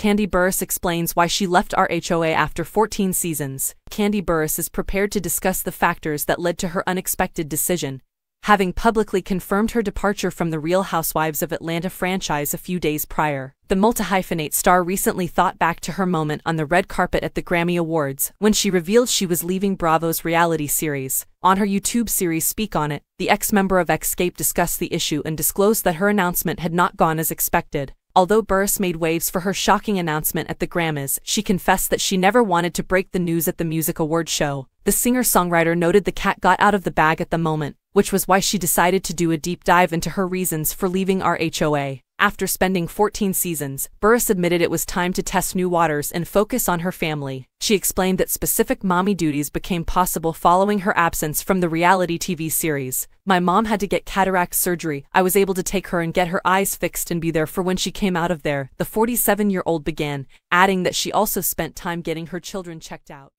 Kandi Burruss explains why she left RHOA after 14 seasons. Kandi Burruss is prepared to discuss the factors that led to her unexpected decision, having publicly confirmed her departure from the Real Housewives of Atlanta franchise a few days prior. The multi-hyphenate star recently thought back to her moment on the red carpet at the Grammy Awards when she revealed she was leaving Bravo's reality series. On her YouTube series Speak On It, the ex-member of Xscape discussed the issue and disclosed that her announcement had not gone as expected. Although Burruss made waves for her shocking announcement at the Grammys, she confessed that she never wanted to break the news at the music award show. The singer-songwriter noted the cat got out of the bag at the moment, which was why she decided to do a deep dive into her reasons for leaving RHOA. After spending 14 seasons, Burruss admitted it was time to test new waters and focus on her family. She explained that specific mommy duties became possible following her absence from the reality TV series. My mom had to get cataract surgery. I was able to take her and get her eyes fixed and be there for when she came out of there, the 47-year-old began, adding that she also spent time getting her children checked out.